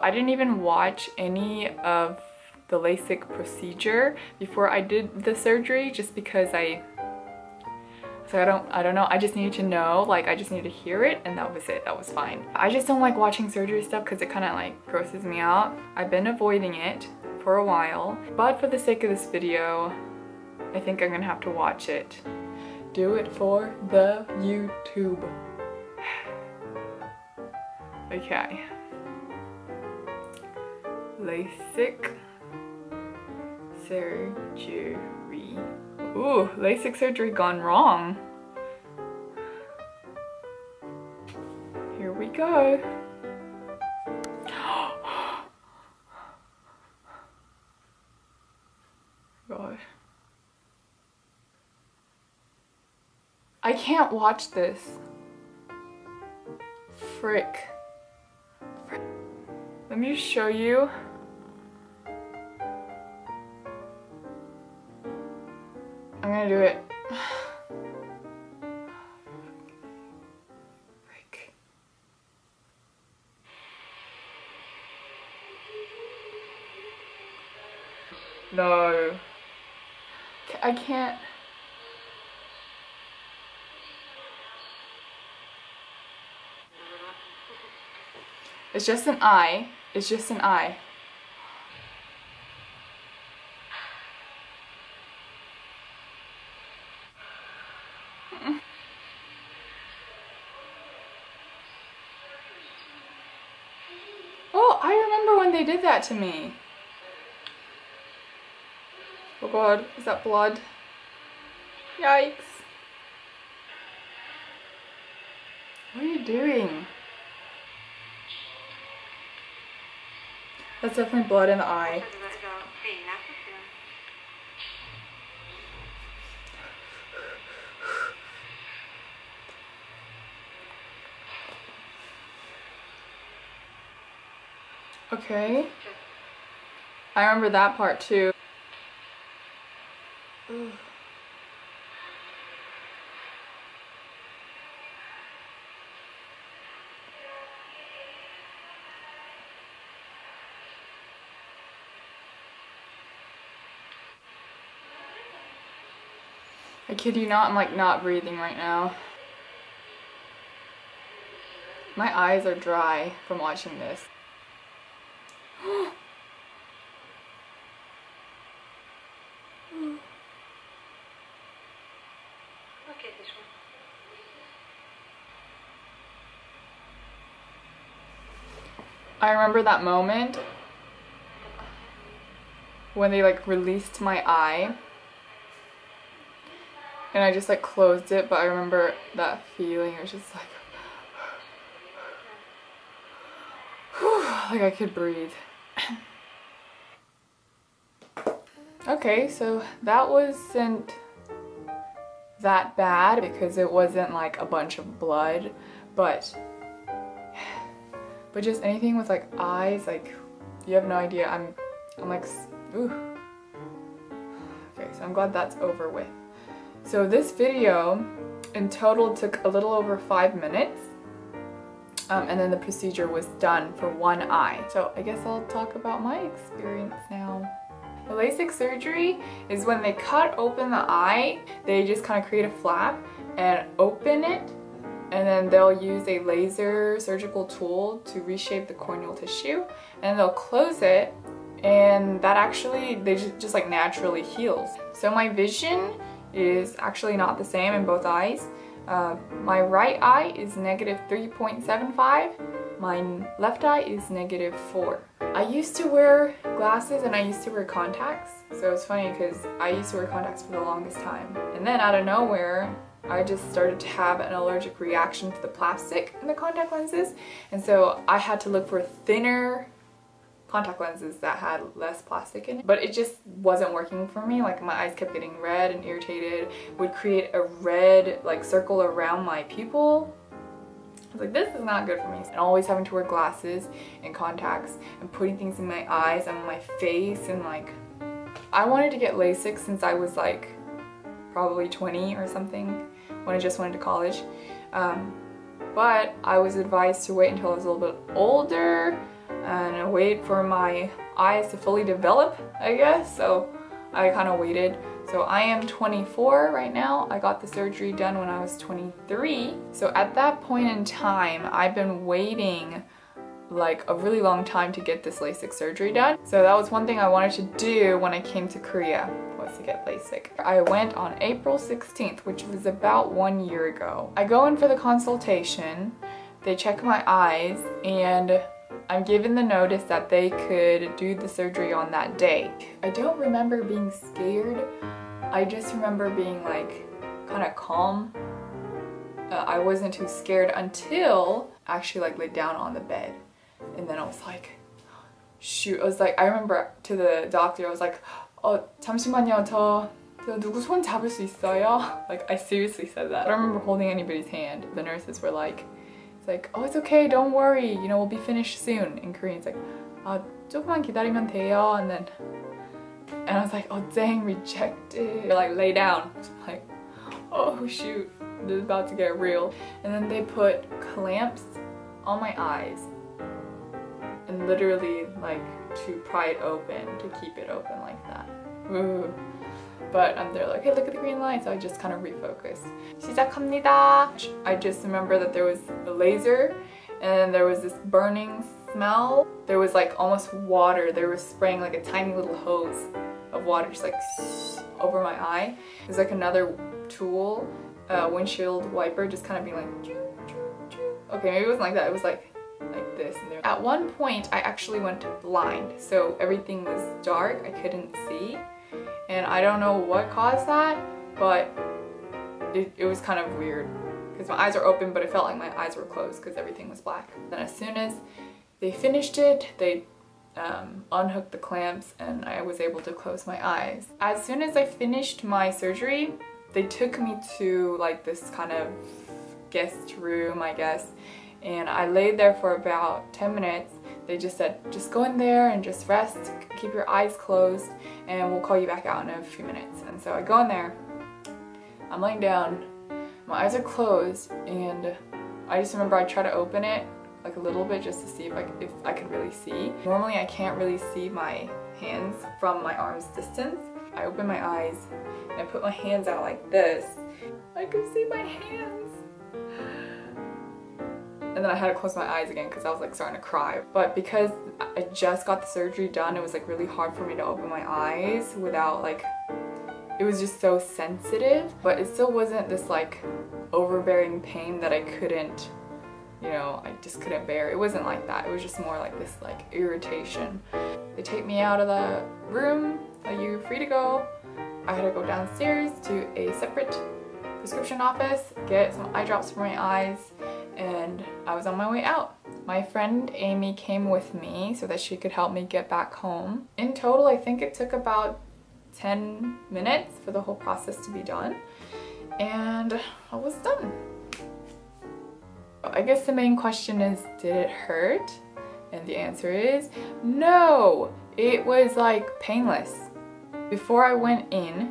I didn't even watch any of the LASIK procedure before I did the surgery just because I so I don't I don't know. I just needed to know like I just needed to hear it and that was it. That was fine. I just don't like watching surgery stuff because it kind of like grosses me out. I've been avoiding it for a while but for the sake of this video I think I'm gonna have to watch it. Do it for the YouTube. Okay LASIK surgery. Ooh, LASIK surgery gone wrong. Here we go. Gosh. I can't watch this. Frick. Frick. Let me show you. I'm gonna do it. Frick. No. I can't. It's just an eye. It's just an eye. I remember when they did that to me. Oh god, is that blood? Yikes. What are you doing? That's definitely blood in the eye. Okay. I remember that part too. I kid you not, I'm like not breathing right now. My eyes are dry from watching this. I remember that moment when they like released my eye. And I just like closed it but I remember that feeling. It was just like like I could breathe. Okay so that wasn't that bad because it wasn't like a bunch of blood but but just anything with like eyes, like you have no idea. I'm, I'm like, ooh. Okay, so I'm glad that's over with. So this video in total took a little over five minutes. Um, and then the procedure was done for one eye. So I guess I'll talk about my experience now. LASIK surgery is when they cut open the eye, they just kind of create a flap and open it and then they'll use a laser surgical tool to reshape the corneal tissue and they'll close it and that actually they just, just like naturally heals. So my vision is actually not the same in both eyes. Uh, my right eye is negative 3.75 my left eye is negative 4 I used to wear glasses and I used to wear contacts so it's funny because I used to wear contacts for the longest time. And then out of nowhere I just started to have an allergic reaction to the plastic in the contact lenses. And so I had to look for thinner contact lenses that had less plastic in it. But it just wasn't working for me. Like my eyes kept getting red and irritated. Would create a red like circle around my pupil I was like, this is not good for me. And always having to wear glasses and contacts and putting things in my eyes and my face and like, I wanted to get LASIK since I was like probably 20 or something when I just went to college. Um, but I was advised to wait until I was a little bit older and wait for my eyes to fully develop, I guess. So I kind of waited. So I am 24 right now. I got the surgery done when I was 23. So at that point in time, I've been waiting like a really long time to get this LASIK surgery done. So that was one thing I wanted to do when I came to Korea was to get LASIK. I went on April 16th, which was about one year ago. I go in for the consultation, they check my eyes, and I'm given the notice that they could do the surgery on that day. I don't remember being scared. I just remember being like kind of calm. Uh, I wasn't too scared until I actually like laid down on the bed. And then I was like, shoot. I was like, I remember to the doctor, I was like, 어, 잠시만요. 저, 저 누구 손 잡을 수 있어요? Like, I seriously said that. I don't remember holding anybody's hand. The nurses were like, it's like, oh, it's okay, don't worry. You know, we'll be finished soon. In Korean, it's like, 아, 조금만 기다리면 돼요. And then, and I was like, oh, dang, rejected. They're like, lay down. like, oh, shoot. This is about to get real. And then they put clamps on my eyes and literally like to pry it open, to keep it open like that. Ooh. But um, they're like, hey, look at the green light. So I just kind of refocus. 시작합니다. I just remember that there was a laser and there was this burning smell. There was like almost water. There was spraying like a tiny little hose of water just like over my eye. There's like another tool, uh, windshield wiper, just kind of being like, okay, maybe it wasn't like that. It was like like this. At one point, I actually went blind, so everything was dark. I couldn't see, and I don't know what caused that, but it, it was kind of weird because my eyes are open, but it felt like my eyes were closed because everything was black. Then as soon as they finished it, they um, unhooked the clamps and I was able to close my eyes. As soon as I finished my surgery, they took me to like this kind of guest room, I guess, and I laid there for about 10 minutes. They just said, just go in there and just rest, keep your eyes closed, and we'll call you back out in a few minutes. And so I go in there, I'm laying down, my eyes are closed, and I just remember I try to open it like a little bit just to see if I, if I could really see. Normally I can't really see my hands from my arm's distance. I open my eyes and I put my hands out like this. I could see my hands and then I had to close my eyes again because I was like starting to cry. But because I just got the surgery done, it was like really hard for me to open my eyes without like, it was just so sensitive. But it still wasn't this like overbearing pain that I couldn't, you know, I just couldn't bear. It wasn't like that. It was just more like this like irritation. They take me out of the room, are you free to go? I had to go downstairs to a separate prescription office, get some eye drops for my eyes, and I was on my way out. My friend Amy came with me so that she could help me get back home. In total, I think it took about 10 minutes for the whole process to be done and I was done. I guess the main question is, did it hurt? And the answer is no, it was like painless. Before I went in,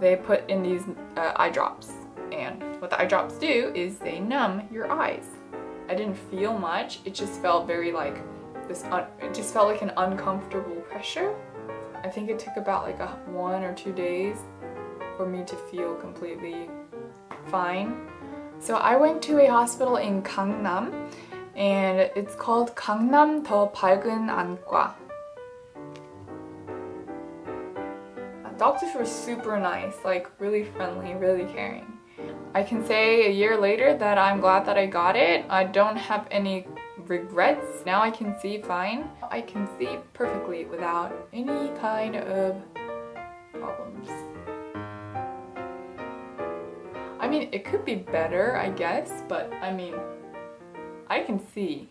they put in these uh, eye drops and what the eye drops do is they numb your eyes. I didn't feel much, it just felt very like this, it just felt like an uncomfortable pressure. I think it took about like a one or two days for me to feel completely fine. So I went to a hospital in Gangnam and it's called Gangnam 더 밝은 안과. Doctors were super nice, like really friendly, really caring. I can say a year later that I'm glad that I got it. I don't have any regrets. Now I can see fine. I can see perfectly without any kind of mean, it could be better, I guess, but I mean, I can see,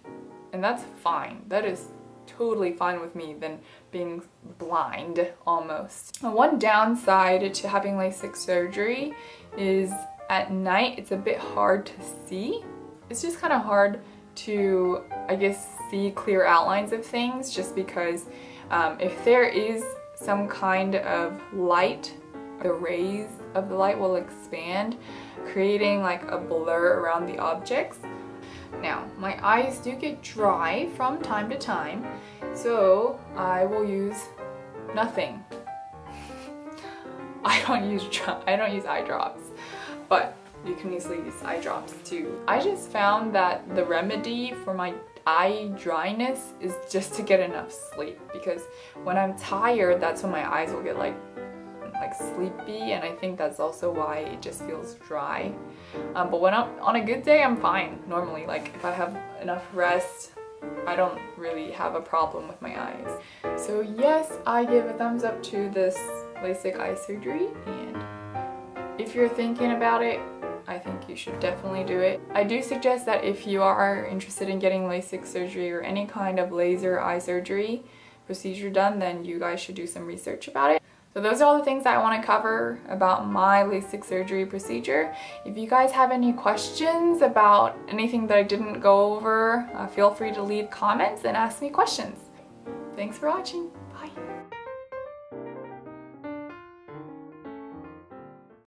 and that's fine. That is totally fine with me than being blind almost. One downside to having LASIK surgery is at night, it's a bit hard to see. It's just kind of hard to, I guess, see clear outlines of things just because um, if there is some kind of light, the rays of the light will expand, creating like a blur around the objects. Now, my eyes do get dry from time to time, so I will use nothing. I don't use I don't use eye drops, but you can easily use eye drops too. I just found that the remedy for my eye dryness is just to get enough sleep because when I'm tired, that's when my eyes will get like like sleepy and I think that's also why it just feels dry. Um, but when I'm on a good day, I'm fine normally. Like if I have enough rest, I don't really have a problem with my eyes. So yes, I give a thumbs up to this LASIK eye surgery and if you're thinking about it, I think you should definitely do it. I do suggest that if you are interested in getting LASIK surgery or any kind of laser eye surgery procedure done, then you guys should do some research about it. So those are all the things that I want to cover about my LASIK surgery procedure. If you guys have any questions about anything that I didn't go over, uh, feel free to leave comments and ask me questions. Thanks for watching.